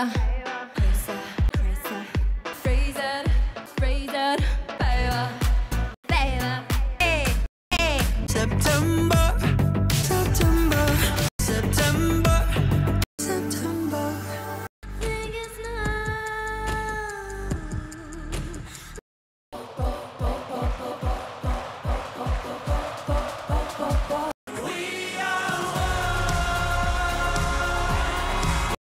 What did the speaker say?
Fraser, Fraser, Fraser, Fraser, September.